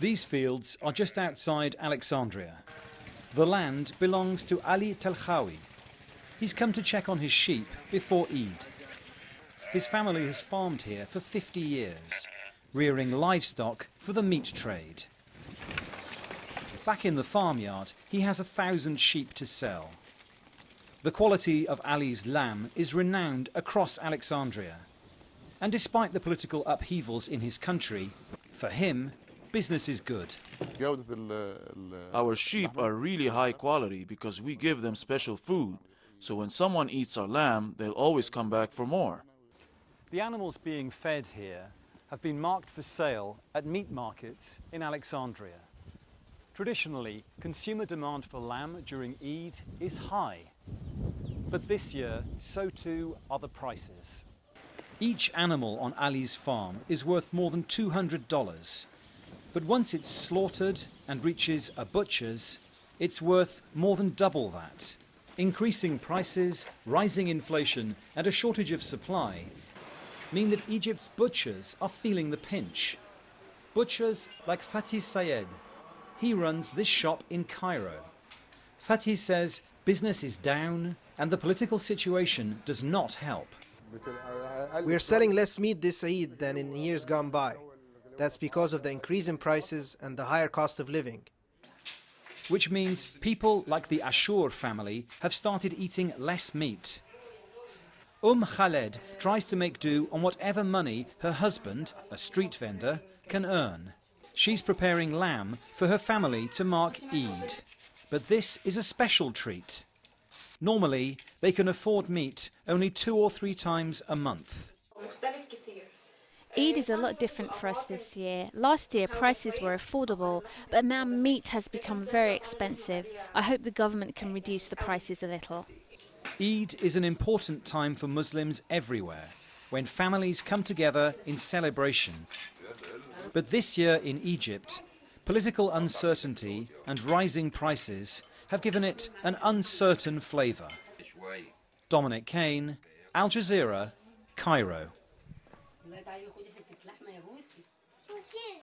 These fields are just outside Alexandria. The land belongs to Ali Talkhawy. He's come to check on his sheep before Eid. His family has farmed here for 50 years, rearing livestock for the meat trade. Back in the farmyard, he has a thousand sheep to sell. The quality of Ali's lamb is renowned across Alexandria. And despite the political upheavals in his country, for him, business is good. Our sheep are really high quality because we give them special food. So when someone eats our lamb, they'll always come back for more. The animals being fed here have been marked for sale at meat markets in Alexandria. Traditionally, consumer demand for lamb during Eid is high. But this year, so too are the prices. Each animal on Ali's farm is worth more than $200. But once it's slaughtered and reaches a butcher's, it's worth more than double that. Increasing prices, rising inflation, and a shortage of supply mean that Egypt's butchers are feeling the pinch. Butchers like Fathi Sayed. He runs this shop in Cairo. Fathi says business is down and the political situation does not help. We are selling less meat this Eid than in years gone by. That's because of the increase in prices and the higher cost of living. Which means people like the Ashour family have started eating less meat. Um Khaled tries to make do on whatever money her husband, a street vendor, can earn. She's preparing lamb for her family to mark Eid. But this is a special treat. Normally, they can afford meat only two or three times a month. Eid is a lot different for us this year. Last year prices were affordable, but now meat has become very expensive. I hope the government can reduce the prices a little. Eid is an important time for Muslims everywhere, when families come together in celebration. But this year in Egypt, political uncertainty and rising prices have given it an uncertain flavour. Dominic Kane, Al Jazeera, Cairo. الله تعالي خدي حتة لحمه يا بوسي أوكي